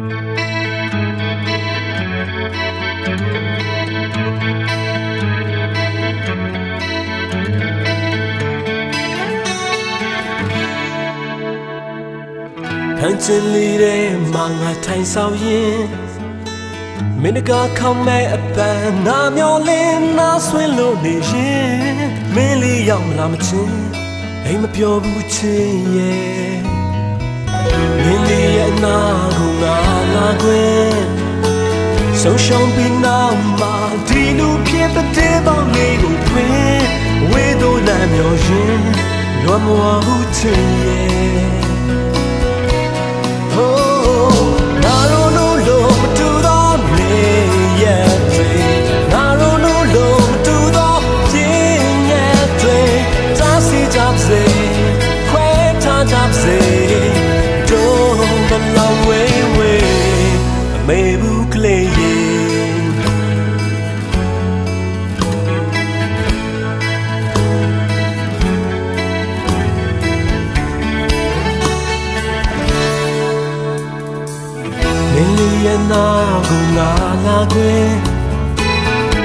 ဟန်ချင်လေးတဲ့မှာငါထိုင်ဆောင်ရင်မင်းကခေါင်းမဲ့အပန်းငါမျောလင်းနာဆွေးလို့နေရင်မင်းလေးရောက်မလားမချင်းအိမ်မပြောဘူးချင်းရဲ့မင်းလေးရဲ့နာကိုငါလာ ခွင့်ဆုံးရှုံးပြီးနောက်မှာဒီလူဖြစ်တဲ့ပေါင်းလေးကိုဖွင့်ဝေးတို့လမ်းမျောရင်လွန်မဝဘူးချင်းရဲ့ Maybe clay မင်း လေးရဲ့နာကိုငါလာခွေ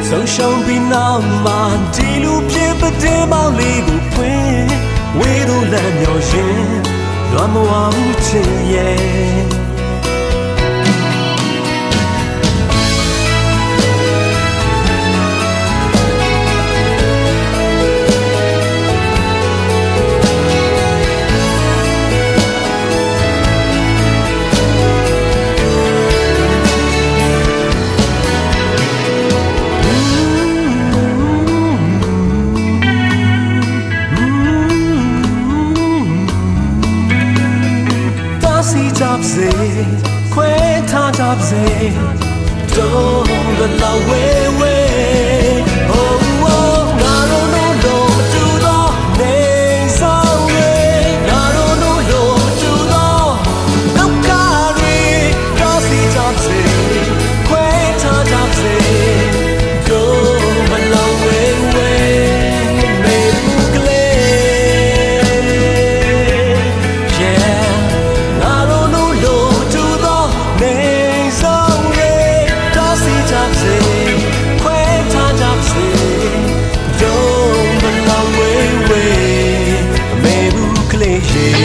ဆုံးရှုံးပြီးနောက်မှဒီလူဖြစ်ပတဲ့မောင်လေးကိုဖွင့်ဝေးတို့လက်မျောရင်လွမ်းမဝဘူးချင်ရဲ့ စီကြပါစေခွဲထားကြပါစေ Don't let love way way jeito.